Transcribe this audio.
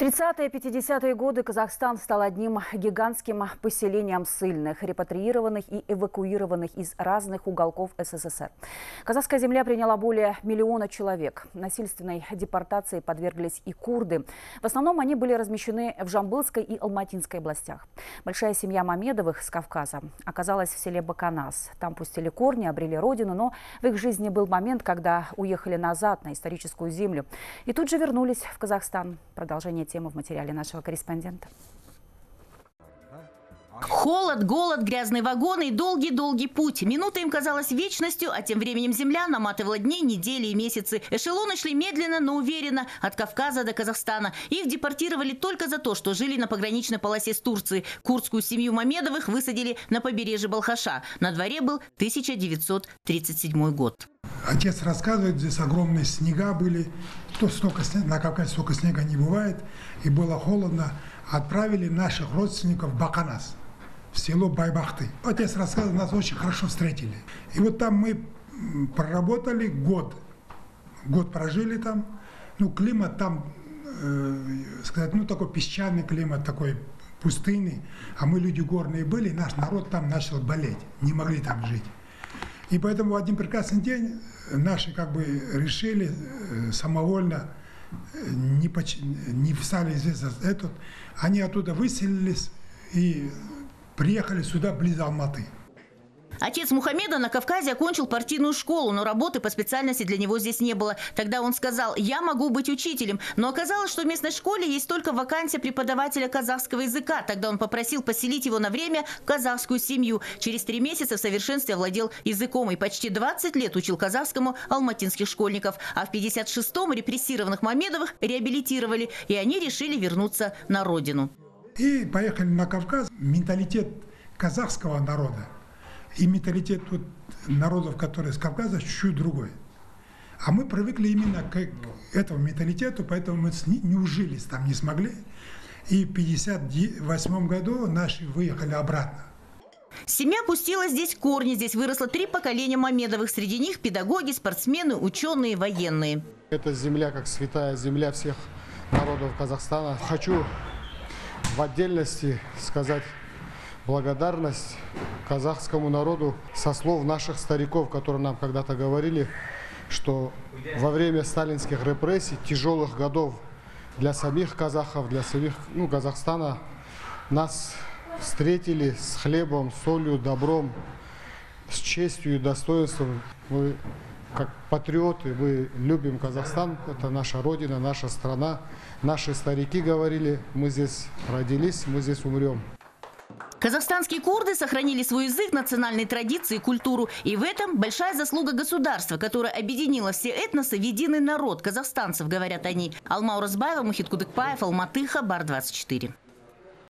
30-е 50-е годы Казахстан стал одним гигантским поселением ссыльных, репатриированных и эвакуированных из разных уголков СССР. Казахская земля приняла более миллиона человек. Насильственной депортации подверглись и курды. В основном они были размещены в Жамбылской и Алматинской областях. Большая семья Мамедовых с Кавказа оказалась в селе Баканас. Там пустили корни, обрели родину, но в их жизни был момент, когда уехали назад на историческую землю и тут же вернулись в Казахстан. Продолжение тему в материале нашего корреспондента. Холод, голод, грязные вагоны и долгий-долгий путь. Минута им казалась вечностью, а тем временем земля наматывала дни, недели и месяцы. Эшелоны шли медленно, но уверенно от Кавказа до Казахстана. Их депортировали только за то, что жили на пограничной полосе с Турцией. Курдскую семью Мамедовых высадили на побережье Балхаша. На дворе был 1937 год. Отец рассказывает, здесь огромные снега были, то столько снега, на Кавказе столько снега не бывает, и было холодно. Отправили наших родственников в Баканас, в село Байбахты. Отец рассказывал, нас очень хорошо встретили. И вот там мы проработали год, год прожили там. Ну, климат там, э, сказать, ну, такой песчаный климат, такой пустынный. А мы люди горные были, наш народ там начал болеть, не могли там жить. И поэтому в один прекрасный день наши как бы решили э, самовольно, э, не, поч... не встали здесь этот, они оттуда выселились и приехали сюда близ Алматы. Отец Мухаммеда на Кавказе окончил партийную школу, но работы по специальности для него здесь не было. Тогда он сказал, я могу быть учителем. Но оказалось, что в местной школе есть только вакансия преподавателя казахского языка. Тогда он попросил поселить его на время в казахскую семью. Через три месяца в совершенстве овладел языком и почти 20 лет учил казахскому алматинских школьников. А в 56-м репрессированных Мамедовых реабилитировали, и они решили вернуться на родину. И поехали на Кавказ. Менталитет казахского народа и менталитет вот народов, которые с Кавказа, чуть-чуть другой. А мы привыкли именно к этому менталитету, поэтому мы не ужились там, не смогли. И в 1958 году наши выехали обратно. Семья пустила здесь корни. Здесь выросло три поколения Мамедовых. Среди них педагоги, спортсмены, ученые, военные. Это земля, как святая земля всех народов Казахстана. Хочу в отдельности сказать благодарность казахскому народу со слов наших стариков, которые нам когда-то говорили, что во время сталинских репрессий, тяжелых годов для самих казахов, для самих ну, Казахстана, нас встретили с хлебом, солью, добром, с честью и достоинством. Мы, как патриоты, мы любим Казахстан, это наша родина, наша страна. Наши старики говорили, мы здесь родились, мы здесь умрем. Казахстанские курды сохранили свой язык, национальные традиции, культуру. И в этом большая заслуга государства, которое объединило все этносы в единый народ казахстанцев, говорят они. Алма Уразбаева, Мухит Кудыкпаев, Алматыха, Бар 24.